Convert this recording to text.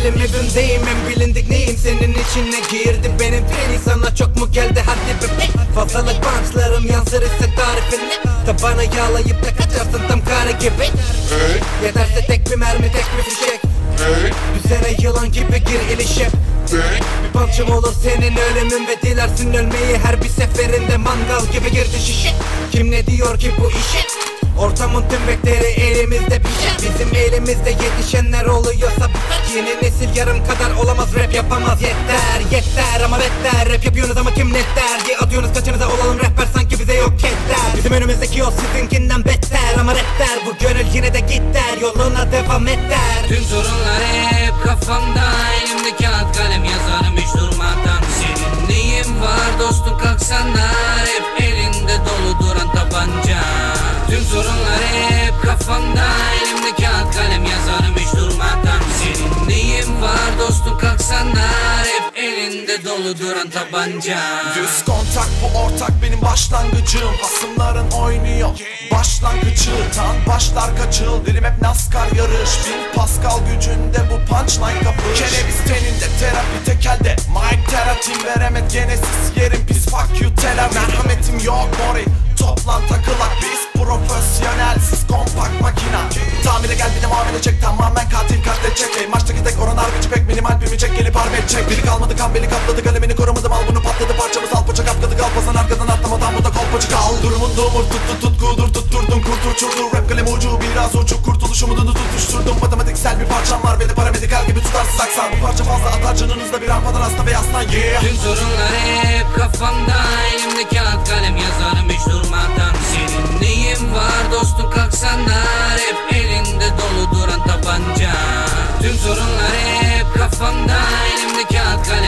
hayalim evimdeyim en bilindik neyim? Senin içine girdi benim treni Sana çok mu geldi hadi bebek? Fazlalık punchlarım yansır ise tarifini Tabana yağlayıp da kaçarsın tam kare gibi. Yeterse tek bir mermi tek bir fişek. Düzene yılan gibi gir ilişe. Bir punchım olur senin ölümün ve dilersin ölmeyi. Her bir seferinde mangal gibi girdi şişe. Kim ne diyor ki bu işe Ortamın tüm bekleri elimizde pişer Bizim elimizde yetişenler oluyorsa Yeni nesil yarım kadar olamaz. Rap yapamaz. Yeter Yeter ama beter. Rap yapıyorsunuz ama kim net der Diye atıyorsunuz. Kaçınıza olalım. Rehber sanki bize yok eder Bizim önümüzdeki yol sizinkinden beter ama rap der Bu gönül yine de git der yoluna devam et der Tüm sorunlar hep kafamda. Elimde kağıt kalem yazarım hiç durmadan. Senin neyin var dostum? Kalksana kafamda Elimde kağıt kalem yazarım hiç durmadan Senin neyin var dostum kalksana Hep elinde dolu duran tabanca. Düz kontak bu ortak benim başlangıcım. Hasımların oynuyor başlangıcı. Tan başlar kaçıl dilim hep naskar yarış. Bin Pascal gücünde bu punchline kapış. Kereviz teninde terapi tekelde. Mike teratim veremet muamele çek tamamen katil katledecek Ey maçtaki tek oran harbeci pek minimal bir çek gelip harbi edecek Biri kalmadı kan beli kapladı kalemini korumadım al bunu patladı parçamız al paça kapkadı kalpasan arkadan atlamadan bu da kolpacı kal Durumun dumur tuttu tutkudur tutturdum kurtur çurdur. Rap kalem ucu biraz uçuk kurtuluş umudunu tutuşturdum. Matematiksel bir parçam var beni paramedikal gibi tutarsız aksan Bu parça fazla atar canınızda bir rampadan hasta ve aslan yeah. Tüm sorunlar hep kafamda Elimde kağıt kalem yazarım hiç durmadan. Senin neyin var dostum kalksana Hep duran